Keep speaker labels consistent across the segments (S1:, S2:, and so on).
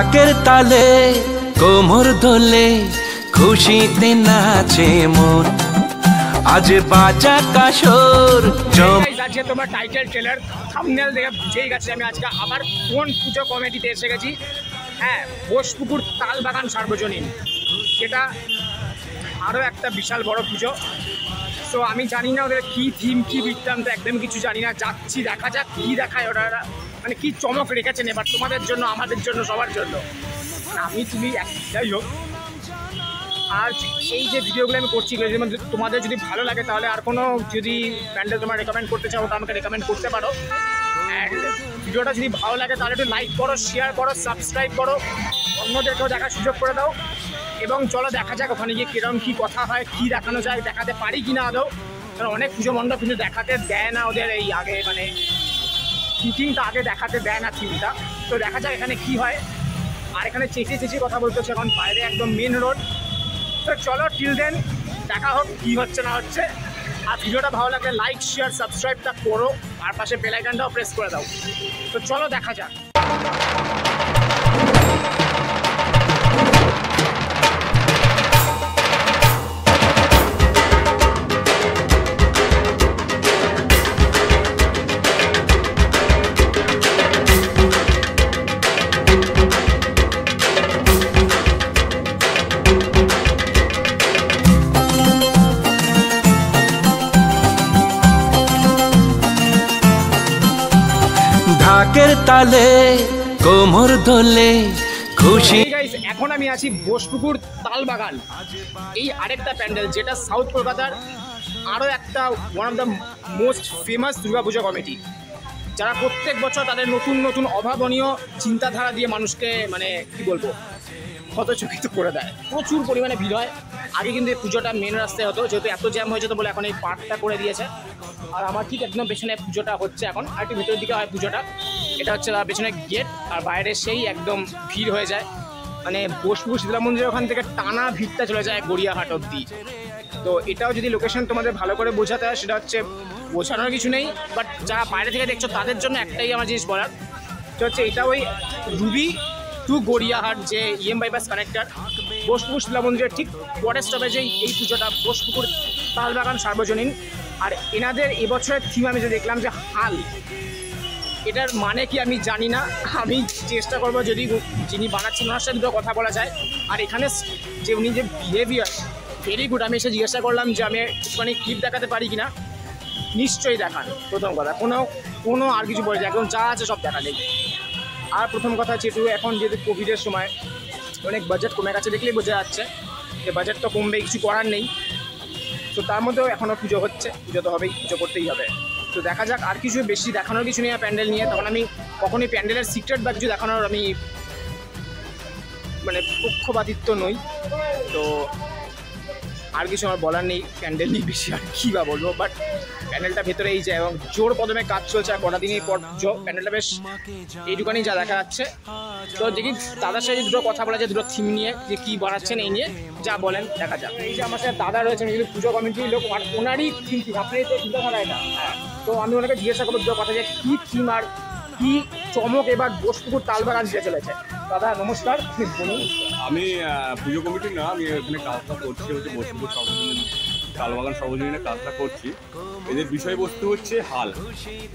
S1: ঢাকের তালে, কোমর দোলে খুশিতে নাচে মন। আজ বাজা কাশর
S2: আজকে তোমার টাইটেল ট্রেলার থামনেল দেখে বুঝেই গেছে আমি আজকে আবার কোন পুজো কমিটিতে এসে গেছি। হ্যাঁ বোসপুকুর তালবাগান সার্বজনীন। যেটা আরও একটা বিশাল বড় পুজো। তো আমি জানি না ওদের কী থিম কী বৃত্তান্ত একদম কিছু জানি না। যাচ্ছি, দেখা যাক, কী দেখায় ওরা। মানে কী চমক রেখেছেন এবার তোমাদের জন্য, আমাদের জন্য, সবার জন্য? আমি, তুমি যাই হোক। আর এই যে ভিডিওগুলো আমি করছি তোমাদের যদি ভালো লাগে, তাহলে আর কোনো যদি প্যান্ডেল তোমার রেকমেন্ড করতে চাও তো আমাকে রেকমেন্ড করতে পারো। অ্যান্ড ভিডিওটা যদি ভালো লাগে, তাহলে একটু লাইক করো শেয়ার করো সাবস্ক্রাইব করো, অন্যদেরকেও দেখার সুযোগ করে দাও। এবং চলো দেখা যাক ওখানে গিয়ে কীরকম কী কথা হয়, কী দেখানো যায়, দেখাতে পারি কি না আদৌ। কারণ অনেক পুজো মণ্ডপ কিন্তু দেখাতে দেয় না ওদের এই আগে মানে থিমটা আগে দেখাতে দেয় না টিমটা তো দেখা যাক এখানে কি হয়। আর এখানে চেঁচিয়ে চেঁচিয়ে কথা বলতে হচ্ছে, এখন বাইরে একদম মেন রোড তো চলো টিল দেন দেখা হোক কী হচ্ছে না হচ্ছে। আর ভিডিওটা ভালো লাগলে লাইক শেয়ার সাবস্ক্রাইবটা করো। আর পাশে বেলাইকানটাও প্রেস করে দাও। তো চলো, দেখা যাক।
S1: ঢাকের তালে, কোমর দোলে, খুশি।
S2: এখন আমি আছি বোসপুকুর তালবাগান। এই আরেকটা প্যান্ডেল, যেটা সাউথ কলকাতার আরও একটা one of the most famous Durgapujo committee যারা প্রত্যেক বছর তাদের নতুন নতুন অভাবনীয় চিন্তাধারা দিয়ে মানুষকে মানে কি বলব, হতচকিত করে দেয়। প্রচুর পরিমাণে ভিড় হয়। আগে কিন্তু এই পুজোটা মেন রাস্তায় হতো, যেহেতু এত জ্যাম হয়ে যেত বলে এখন এই পার্কটা করে দিয়েছে। আর আমার ঠিক একদম পেছনে পুজোটা হচ্ছে এখন, আর একটু ভিতরের দিকে হয় পুজোটা। এটা হচ্ছে তার পেছনে গেট আর বাইরে সেই একদম ভিড় হয়ে যায়। মানে বোসপুর শীতলা মন্দিরের ওখান থেকে টানা ভিড়টা চলে যায় গড়িয়াহাট অব্দি তো এটাও যদি লোকেশন তোমাদের ভালো করে বোঝাতে হয়, সেটা হচ্ছে বোঝানোর কিছু নেই বাট যারা বাইরে থেকে দেখছ, তাদের জন্য একটাই আমার জিনিস বলার। তো হচ্ছে এটা ওই রুবি টু গড়িয়াহাট যে ইএম বাইপাস কানেক্টার বোসপুকুর শিলা মন্দিরের ঠিক পরের স্টপেজেই এই পুজোটা বোসপুকুর তালবাগান সার্বজনীন। আর এনাদের এবছরের থিম আমি যে দেখলাম যে হাল। এটার মানে কি আমি জানি না। আমি চেষ্টা করব যদি যিনি বানাচ্ছেন, ওনার সাথে দুটো কথা বলা যায়। আর এখানে যে উনি যে বিহেভিয়ার ভেরি গুড আমি এসে জিজ্ঞাসা করলাম যে আমি একটুখানি ক্লিপ দেখাতে পারি কি না নিশ্চয়ই দেখান, প্রথম কথা। কোনো কোনো আর কিছু বলে এখন যা আছে সব দেখা নেই আর প্রথম কথা যেহেতু এখন যেহেতু কোভিডের সময়, অনেক বাজেট কমে গেছে দেখলেই বোঝা যাচ্ছে যে বাজেট তো কমবে, কিছু করার নেই। তো তার মধ্যেও এখনও পুজো হচ্ছে, পুজো তো হবেই, পুজো করতেই হবে। তো দেখা যাক আর কিছু বেশি দেখানোর কিছু নেই প্যান্ডেল নিয়ে। তখন আমি কখনই প্যান্ডেলের সিক্রেট বা কিছু দেখানোর আমি মানে পক্ষপাতিত্ব নই। তো আর কিছু আমার বলার নেই প্যান্ডেল নিয়ে বেশি আর কী বা বলব বাট প্যান্ডেলটা ভেতরে এই যায় এবং জোর কদমে কাজ চলছে আর কটা দিনই পর প্যান্ডেলটা বেশ এইটুখানি যা দেখা যাচ্ছে। তো দেখি দাদার সাথে দুটো কথা বলা যায়, দুটো থিম নিয়ে যে কী বানাচ্ছেন এই নিয়ে যা বলেন, দেখা যাক। এই যে আমার সাথে দাদা রয়েছেন কিন্তু পুজো কমিটির লোক ওনারই থিম কি? আপনি তো চিন্তাধারা এটা তো আমি ওনাকে জিজ্ঞাসা করব, দুটো কথা যে কী থিম আর কী চমক এবার বোসপুকুর তালবাগান দিতে চলেছে। দাদা, নমস্কার।
S3: আমি পুজো কমিটি না আমি এখানে কাজটা করছি হচ্ছে বসপুর সর্বজনীন, তালবাগান কাজটা করছি। এদের বিষয়বস্তু হচ্ছে হাল।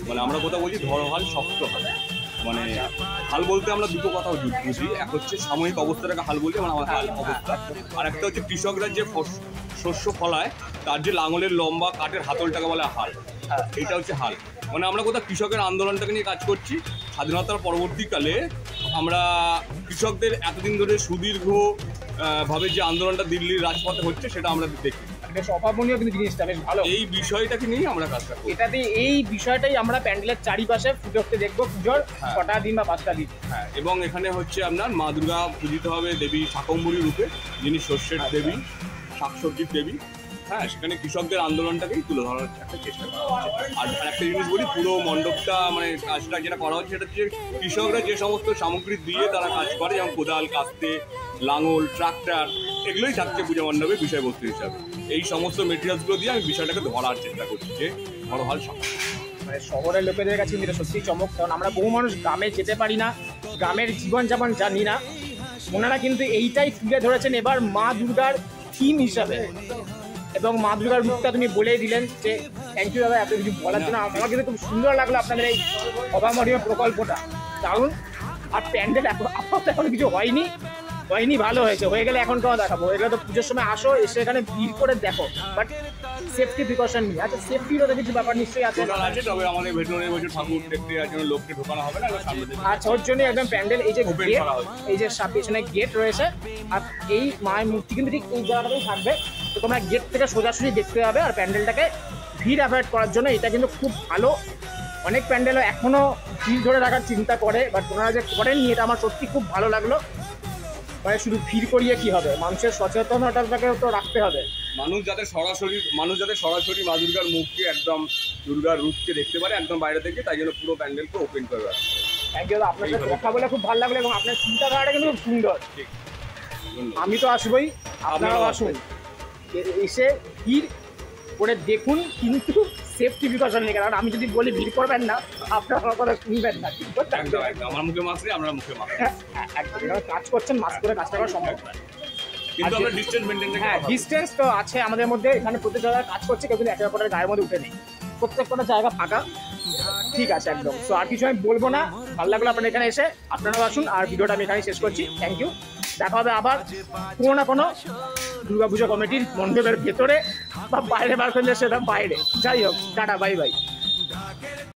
S3: মানে আমরা কোথাও বলছি ধরো হাল, শক্ত হাল। মানে হাল বলতে আমরা দুটো কথা বুঝি। এক হচ্ছে সাময়িক অবস্থাটাকে হাল বলি মানে আমার হাল অবস্থা। আর একটা হচ্ছে কৃষকরা যে শস্য ফলায় তার যে লাঙলের লম্বা কাঠের হাতলটাকে বলে হাল। এটা হচ্ছে হাল। মানে আমরা কোথাও কৃষকের আন্দোলনটাকে নিয়ে কাজ করছি। স্বাধীনতার পরবর্তীকালে আমরা কৃষকদের এতদিন ধরে সুদীর্ঘ ভাবে যে আন্দোলনটা দিল্লির রাজপথে হচ্ছে সেটা আমরা দেখি।
S2: বেশ অভাবনীয় কিন্তু জিনিসটা বেশ ভালো।
S3: এই বিষয়টাকে আমরা কাজটা করি
S2: এটাতে এই বিষয়টাই আমরা প্যান্ডেলের চারিপাশে দেখব পুজোর
S3: হ্যাঁ।
S2: ছটা দিন বা পাঁচটা দিন।
S3: হ্যাঁ এবং এখানে হচ্ছে আপনার মা দুর্গা পূজিত হবে দেবী শাকম্বরী রূপে যিনি শস্যের দেবী শাকসবজির দেবী। হ্যাঁ সেখানে কৃষকদের আন্দোলনটাকেই তুলে ধরার একটা চেষ্টা করা হচ্ছে। আর একটা জিনিস বলি, পুরো মণ্ডপটা মানে কাজটা যেটা করা হচ্ছে, সেটা হচ্ছে কৃষকরা যে সমস্ত সামগ্রী দিয়ে তারা কাজ করে, যেমন কোদাল, কাস্তে, লাঙল, ট্রাক্টর, এগুলোই থাকছে পূজা মণ্ডপের বিষয়বস্তু হিসাবে। এই সমস্ত মেটেরিয়ালসগুলো দিয়ে আমি বিষয়টাকে ধরার চেষ্টা করছি যে ধরো হাল
S2: মানে শহরের লোকেদের কাছে এটা সত্যি চমক, কারণ আমরা বহু মানুষ গ্রামে যেতে পারি না, গ্রামের জীবনযাপন জানি না। ওনারা কিন্তু এইটাই তুলে ধরেছেন এবার মা দুর্গার থিম হিসাবে। এবং মা দুর্গার রূপটা তুমি বলেই দিলেন যে থ্যাংক ইউ দাদা এত কিছু বলার জন্য আমার কিন্তু খুব সুন্দর লাগল আপনাদের এই অভামরীয় প্রকল্পটা। দারুণ। আর প্যান্ডেল এখন আপাতত এখন কিছু হয়নি। হয়নি ভালো হয়েছে। হয়ে গেলে এখন কেউ দেখাবো? হয়ে গেলে তো পুজোর সময় আসো এসে এখানে ভিড় করে দেখো। বাট সেফটি প্রিকশন নিয়ে। আচ্ছা সেফটিরও তো কিছু ব্যাপার নিশ্চয়ই আছে?
S3: আছে তবে আমাদের বছর ঠাকুর দেখতে যাওয়ার জন্য লোককে ঢোকানো হবে না
S2: আচ্ছা ওর জন্য একদম প্যান্ডেল এই যে গেট এই যে সা- পেছনে গেট রয়েছে। আর এই মায়ের মূর্তি কিন্তু ঠিক এই জায়গাটাতেই থাকবে। তো তোমরা গেট থেকে সোজাসুজি দেখতে হবে আর প্যান্ডেলটাকে ভিড় অ্যাভয়েড করার জন্য। এটা কিন্তু খুব ভালো। অনেক প্যান্ডেলও এখনও ভিড় ধরে রাখার চিন্তা করে বাট তোমরা যে করেননি এটা আমার সত্যি খুব ভালো লাগল। মানে শুধু ভিড় করিয়ে কি হবে? মানুষের সচেতনতাটাকে তো রাখতে হবে।
S3: মানুষ যাতে সরাসরি মানুষ যাতে সরাসরি মা দুর্গার মুখকে একদম দুর্গার রূপকে দেখতে পারে একদম বাইরে থেকে তাই জন্য পুরো প্যান্ডেলকে ওপেন করে রাখা হয়েছে।
S2: থ্যাংক ইউ আপনার সাথে কথা বলে খুব ভালো লাগল এবং আপনার চিন্তাধারাটা কিন্তু খুব সুন্দর। আমি তো আসবই আপনারাও আসুন। এসে ভিড় করে দেখুন কিন্তু সেফটি প্রিকশন নিয়ে কারণ আমি যদি বলি ভিড় করবেন না আপনারা আমার কথা শুনবেন না ঠিক
S3: আমার মুখে আপনার মুখে
S2: হ্যাঁ, একদম কারণ কাজ করছেন মাস্ক করে কাজ করা সম্ভব হ্যাঁ ডিস্টেন্স তো আছে আমাদের মধ্যে এখানে প্রত্যেক জায়গায় কাজ করছে কেউ কিন্তু একে অপরের গায়ের মধ্যে উঠে নেই। প্রত্যেকটা জায়গা ফাঁকা। ঠিক আছে একদম। তো আর কিছু আমি বলব না। ভালো লাগল আপনার এখানে এসে আপনারাও আসুন আর ভিডিওটা আমি এখানে শেষ করছি। থ্যাংক ইউ দেখা হবে আবার। কোনো না কোনো দুর্গাপূজা কমিটির মণ্ডপের ভেতরে বা বাইরে বার করলে সেটা বাইরে। যাই হোক, টাটা, বাই বাই।